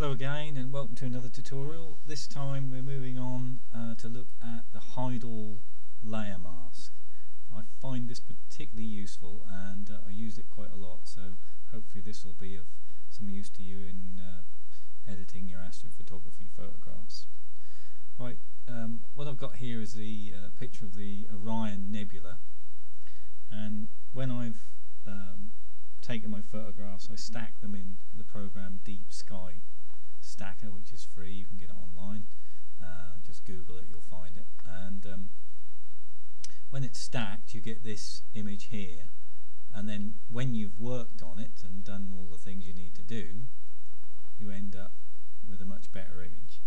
Hello again and welcome to another tutorial. This time we're moving on uh, to look at the hide all layer mask. I find this particularly useful and uh, I use it quite a lot so hopefully this will be of some use to you in uh, editing your astrophotography photographs. Right, um, what I've got here is the uh, picture of the Orion Nebula and when I've um, taken my photographs I stack them in the program Deep Sky Stacker which is free, you can get it online. Uh, just google it, you'll find it. And um, when it's stacked you get this image here. And then when you've worked on it and done all the things you need to do you end up with a much better image.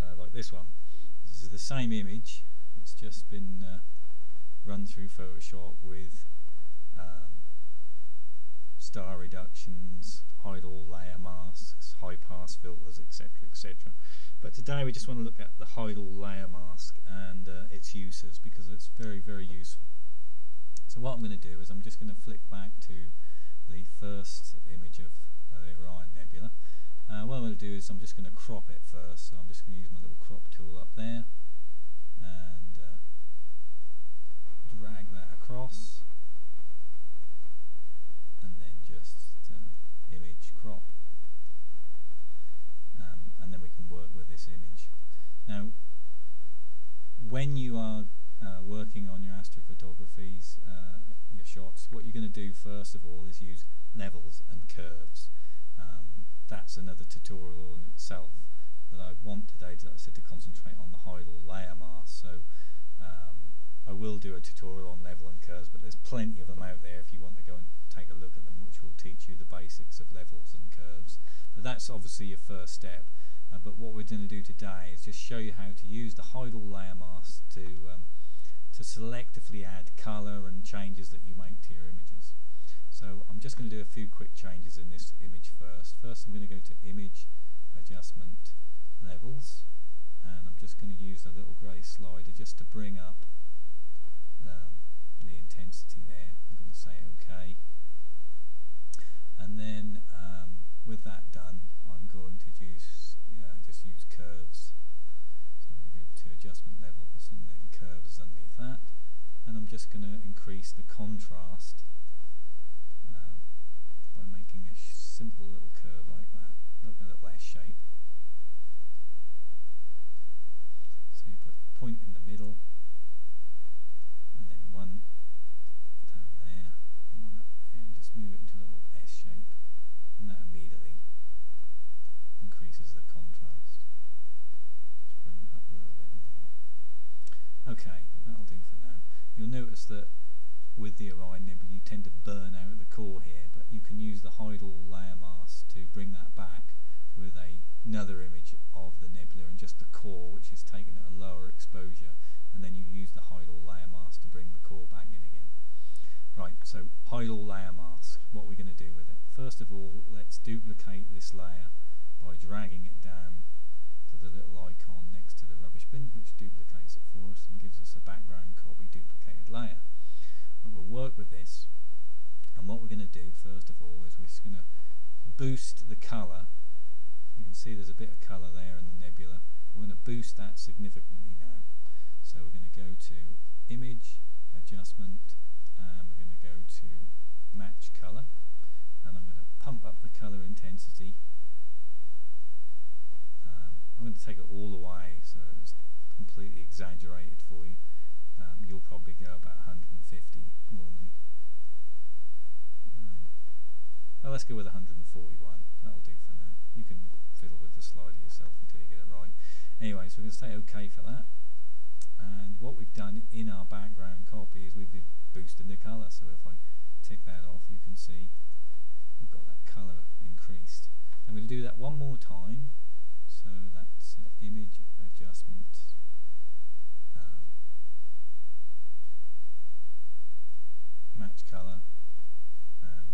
Uh, like this one. This is the same image. It's just been uh, run through Photoshop with um, star reductions, hide all layer masks, high pass filters, etc. etc. But today we just want to look at the hide all layer mask and uh, its uses because it's very, very useful. So what I'm going to do is I'm just going to flick back to the first image of the Orion Nebula. Uh, what I'm going to do is I'm just going to crop it first. So I'm just going to use my little crop tool up there and uh, drag that across and then just uh, image crop um, and then we work with this image. Now when you are uh, working on your astrophotographies, uh, your shots, what you're going to do first of all is use levels and curves. Um, that's another tutorial in itself but I want today, as I said, to concentrate on the hide all layer mask. So um, I will do a tutorial on level and curves, but there's plenty of them out there if you want to go and take a look at them, which will teach you the basics of levels and curves. But that's obviously your first step. Uh, but what we're going to do today is just show you how to use the hide all layer mask to um, to selectively add colour and changes that you make to your images. So I'm just going to do a few quick changes in this image first. First I'm going to go to Image, Adjustment, Levels, and I'm just going to use the little grey slider just to bring up um, the intensity there. I'm going to say OK. And then um, with that done, I'm going to use use curves. So I'm going to go to adjustment levels and then curves underneath that. And I'm just going to increase the contrast um, by making a simple little curve like that, look a little S shape. So you put a point in the middle, and then one down there, and one up there, and just move it into a little S shape, and that immediately increases the contrast. Let's bring it up a little bit more. Okay, that'll do for now. You'll notice that with the Orion Nebula you tend to burn out the core here, but you can use the hide all layer mask to bring that back with a, another image of the nebula and just the core, which is taken at a lower exposure, and then you use the hide all layer mask to bring the core back in again. Right, so hide all layer mask, what we're going to do with it. First of all, let's duplicate this layer by dragging it down the little icon next to the rubbish bin, which duplicates it for us and gives us a background copy duplicated layer. And we'll work with this, and what we're going to do first of all is we're just going to boost the colour. You can see there's a bit of colour there in the nebula. We're going to boost that significantly now. So we're going to go to Image, Adjustment, and we're going to go to Match Colour, and I'm going to pump up the colour intensity um, I'm going to take it all the way so it's completely exaggerated for you. Um, you'll probably go about 150 normally. Um, well, let's go with 141. That'll do for now. You can fiddle with the slider yourself until you get it right. Anyway, so we're going to say OK for that. And what we've done in our background copy is we've boosted the colour. So if I tick that off, you can see we've got that colour increased. I'm going to do that one more time so that's uh, image adjustment um, match color and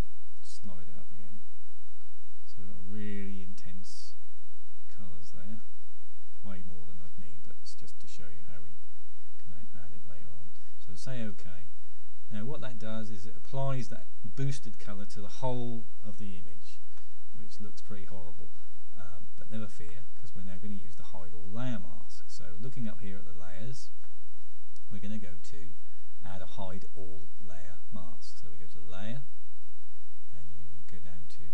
slide it up again. So we've got really intense colors there way more than I'd need but it's just to show you how we can add it later on. So say OK now what that does is it applies that boosted color to the whole of the image which looks pretty horrible but never fear, because we're now going to use the hide all layer mask. So looking up here at the layers, we're going to go to add a hide all layer mask. So we go to layer, and you go down to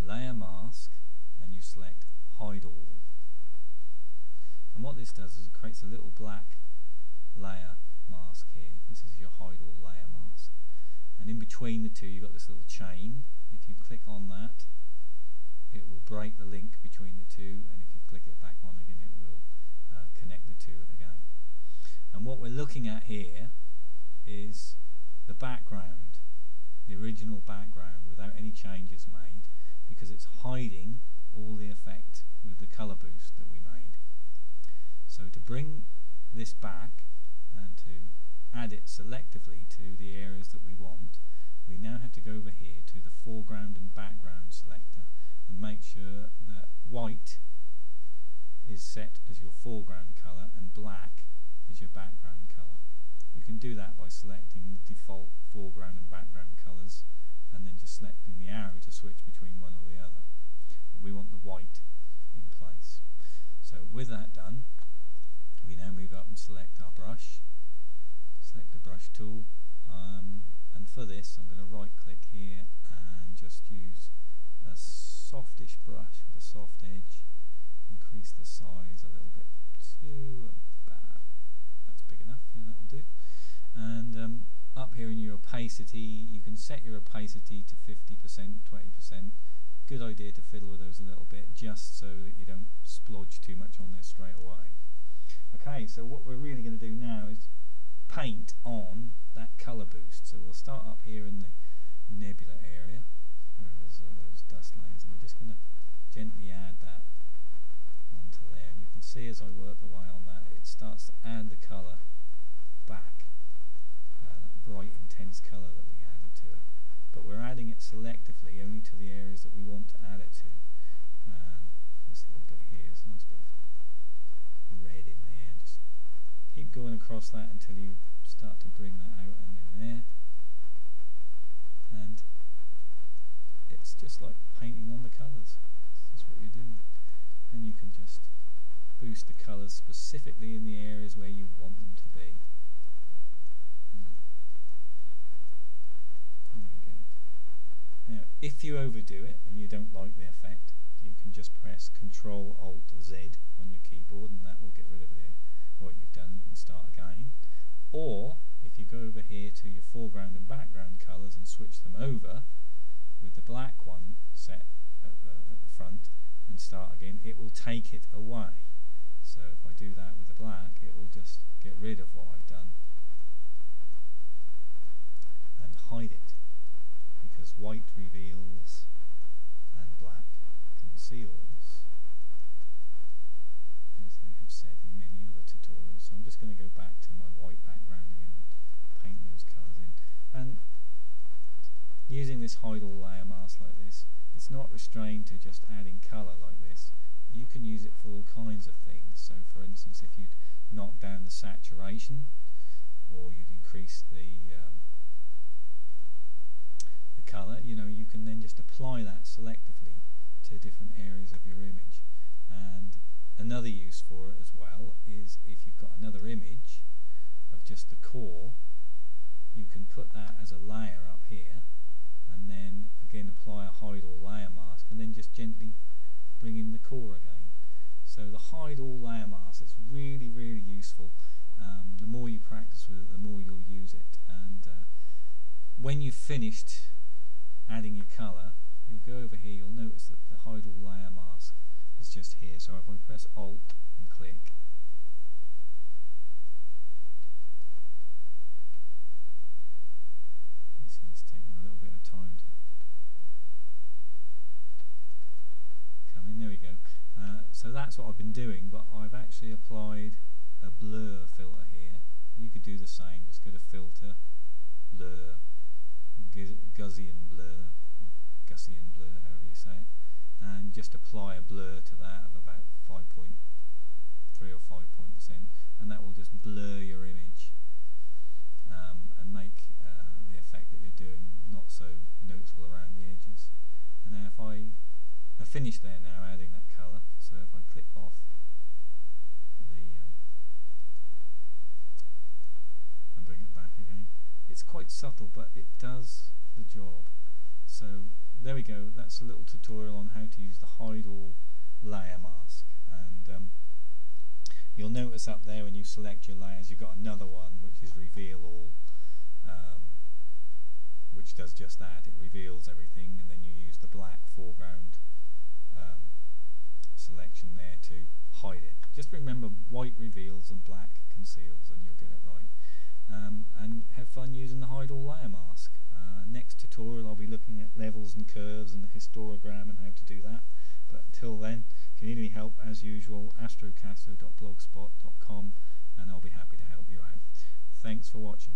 layer mask, and you select hide all. And what this does is it creates a little black layer mask here. This is your hide all layer mask. And in between the two you've got this little chain. If you click on that, it will break the link between the two and if you click it back on again it will uh, connect the two again. And what we're looking at here is the background, the original background without any changes made because it's hiding all the effect with the colour boost that we made. So to bring this back and to add it selectively to the areas that we want we now have to go over here to the foreground and background selector and make sure that white is set as your foreground colour and black is your background colour. You can do that by selecting the default foreground and background colours and then just selecting the arrow to switch between one or the other. But we want the white in place. So with that done, we now move up and select our brush, select the brush tool, um, and for this I'm going to right click here and just use a softish brush with a soft edge. Increase the size a little bit to about that's big enough yeah that'll do. And um, up here in your opacity you can set your opacity to 50% 20% good idea to fiddle with those a little bit just so that you don't splodge too much on there straight away. Okay so what we're really going to do now is paint on that colour boost. So we'll start up here in the nebula area where there's all those dust lanes and we're just going to gently add that onto there. And you can see as I work away on that it starts to add the colour back uh, that bright intense colour that we added to it. But we're adding it selectively only to the areas that we want to add it to. And this little bit here is a nice bit of red in there. Just keep going across that until you start to bring that out and in there and it's just like painting on the colours. That's what you're doing and you can just boost the colours specifically in the areas where you want them to be. Hmm. there we go. Now if you overdo it and you don't like the effect you can just press Control Alt Z on your keyboard and that will get rid of the, what you've done and you can start again. Or if you go over here to your foreground and background colours and switch them over with the black one set at the, at the front and start again it will take it away. So if I do that with the black it will just get rid of what I've done and hide it because white reveals and black conceals as I have said in many other tutorials so I'm just going to go back to my white background again and paint those colours in and using this hide all layer mask like this it's not restrained to just adding colour like this. You can use it for all kinds of things. So for instance if you'd knock down the saturation or you'd increase the um, the colour you know you can then just apply that selectively to different areas of your image. And another use for it as well is if you've got another image of just the core you can put that as a layer up here and then again apply a hide all layer mask and then just gently bring in the core again. So the hide all layer mask is really really useful. Um, the more you practice with it the more you'll use it. And uh, when you've finished adding your colour you'll go over here you'll notice that the hide all layer mask is just here. So if I press alt and click time to come in. There we go. Uh, so that's what I've been doing, but I've actually applied a blur filter here. You could do the same. Just go to Filter, Blur, Gaussian Blur, Gaussian Blur, however you say it, and just apply a blur to that of about 5.3 or 5 percent, and that will just blur your image um, and make uh, the effect that you're doing not so noticeable around the edges. And then if I I finished there now adding that colour so if I click off the um, and bring it back again. It's quite subtle but it does the job. So there we go that's a little tutorial on how to use the hide all layer mask. And um, you'll notice up there when you select your layers you've got another one which is reveal all um, which does just that. It reveals everything and then you use the black foreground selection there to hide it. Just remember white reveals and black conceals and you'll get it right. Um, and have fun using the hide all layer mask. Uh, next tutorial I'll be looking at levels and curves and the histogram and how to do that. But until then if you need any help as usual astrocasto.blogspot.com and I'll be happy to help you out. Thanks for watching